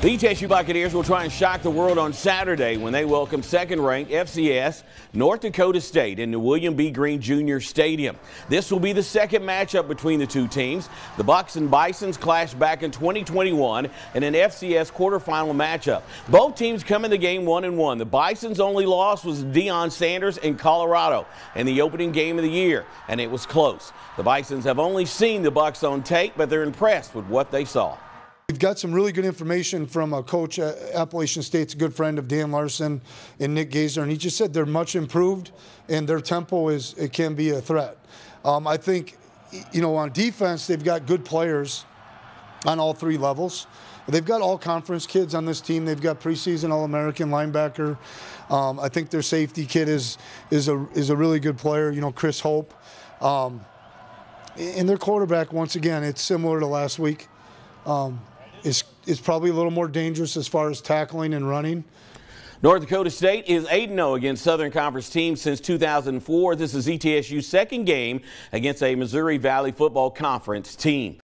The ETSU Buccaneers will try and shock the world on Saturday when they welcome second-ranked FCS North Dakota State into William B. Green Jr. Stadium. This will be the second matchup between the two teams. The Bucs and Bisons clashed back in 2021 in an FCS quarterfinal matchup. Both teams come in the game one and one. The Bisons' only loss was Deion Sanders in Colorado in the opening game of the year, and it was close. The Bisons have only seen the Bucs on tape, but they're impressed with what they saw. We've got some really good information from a coach at Appalachian State's a good friend of Dan Larson and Nick Gazer, and he just said they're much improved and their tempo is it can be a threat. Um, I think, you know, on defense they've got good players on all three levels. They've got all conference kids on this team. They've got preseason All American linebacker. Um, I think their safety kid is is a is a really good player. You know, Chris Hope. Um, and their quarterback, once again, it's similar to last week. Um, is, is probably a little more dangerous as far as tackling and running. North Dakota State is 8-0 against Southern Conference teams since 2004. This is ETSU's second game against a Missouri Valley Football Conference team.